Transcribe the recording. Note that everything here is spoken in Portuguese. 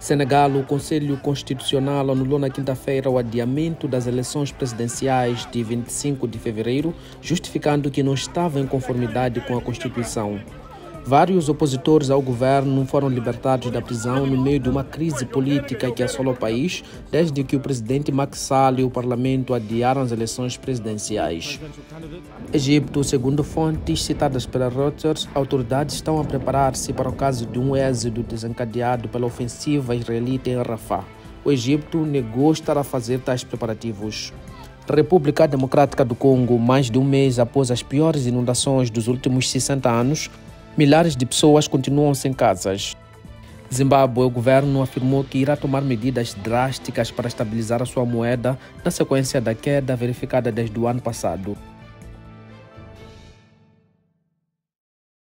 Senegal, o Conselho Constitucional anulou na quinta-feira o adiamento das eleições presidenciais de 25 de fevereiro, justificando que não estava em conformidade com a Constituição. Vários opositores ao governo foram libertados da prisão no meio de uma crise política que assolou o país desde que o presidente Macky Sall e o parlamento adiaram as eleições presidenciais. Egito, segundo fontes citadas pela Reuters, autoridades estão a preparar-se para o caso de um êxodo desencadeado pela ofensiva israelita em Rafah. O Egito negou estar a fazer tais preparativos. República Democrática do Congo, mais de um mês após as piores inundações dos últimos 60 anos, milhares de pessoas continuam sem casas. Zimbábue, o governo afirmou que irá tomar medidas drásticas para estabilizar a sua moeda na sequência da queda verificada desde o ano passado.